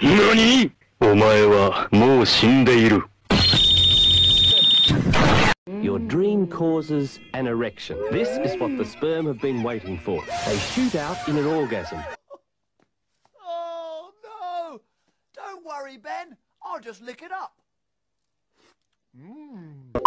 何お前はもう死んでいる。 Your dream causes an erection. This is what the sperm have been waiting for. They shoot out in an orgasm. Oh, no! Don't worry, Ben. I'll just lick it up. More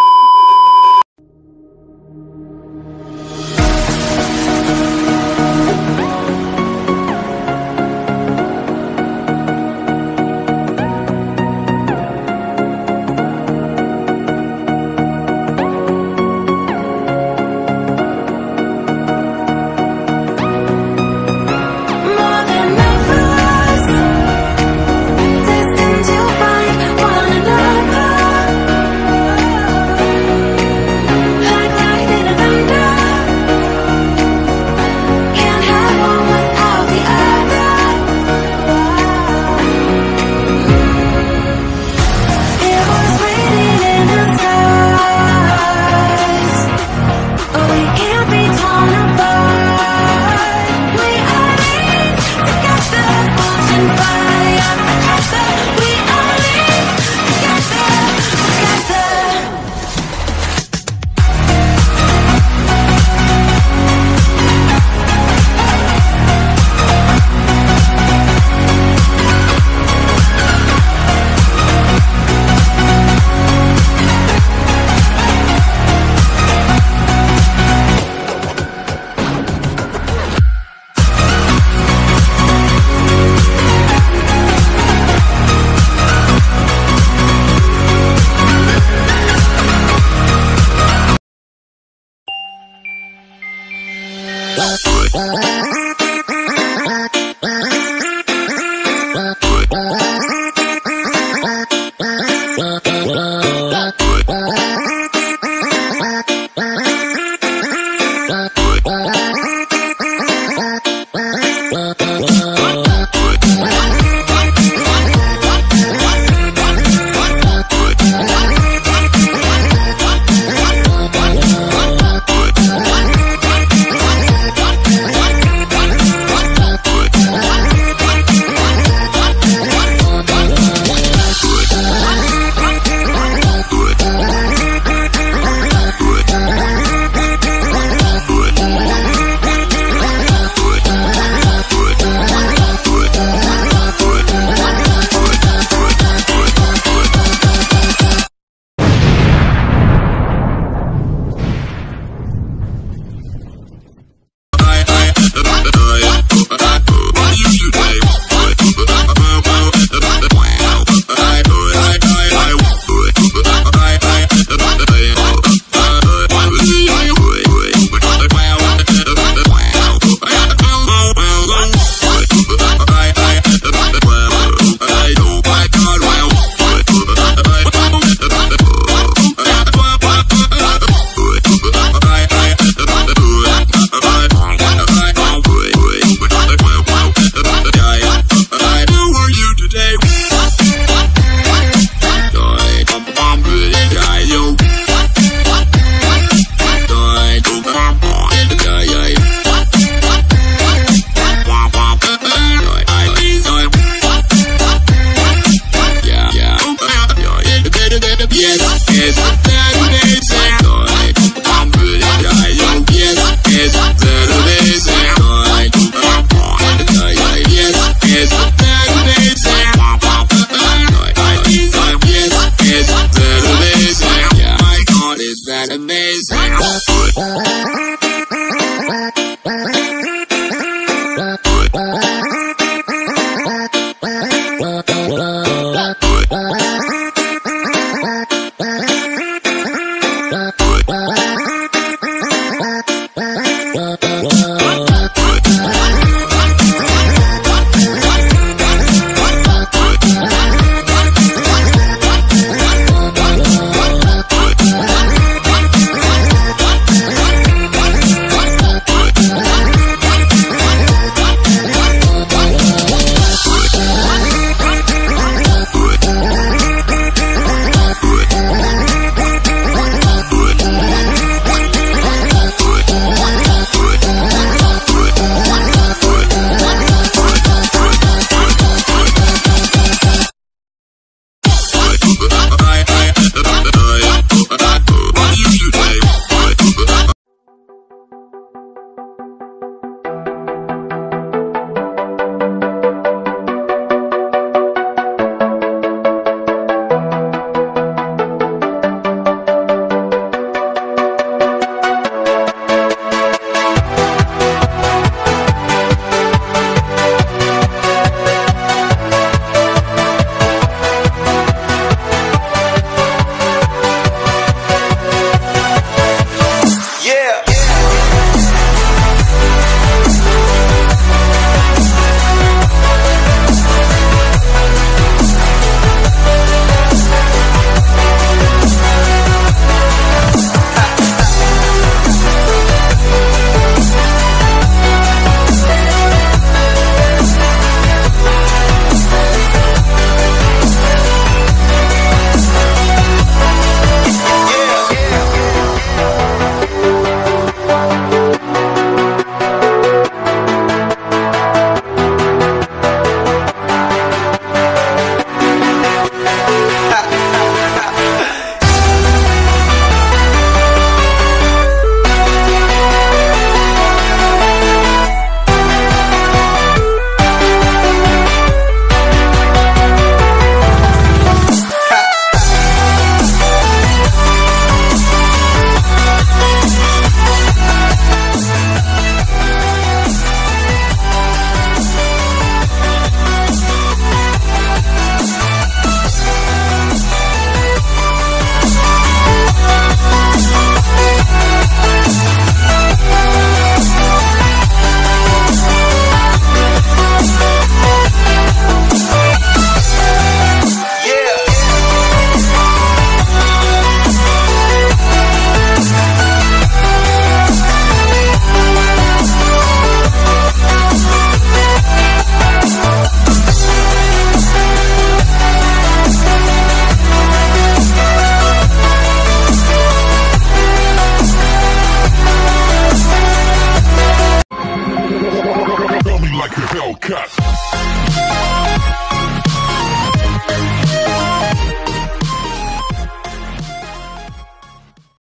Hellcat.